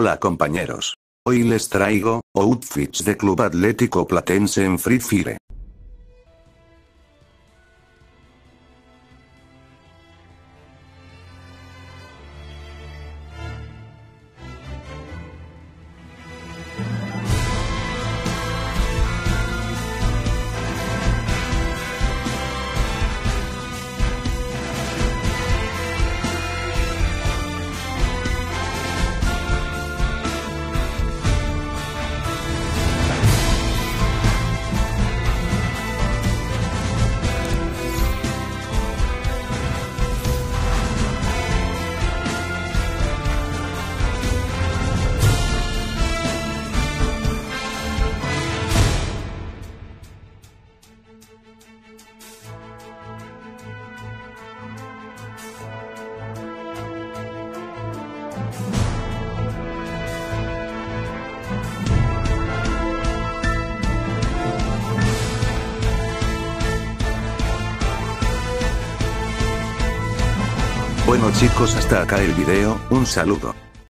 Hola compañeros. Hoy les traigo, outfits de Club Atlético Platense en Free Fire. Bueno chicos hasta acá el video, un saludo.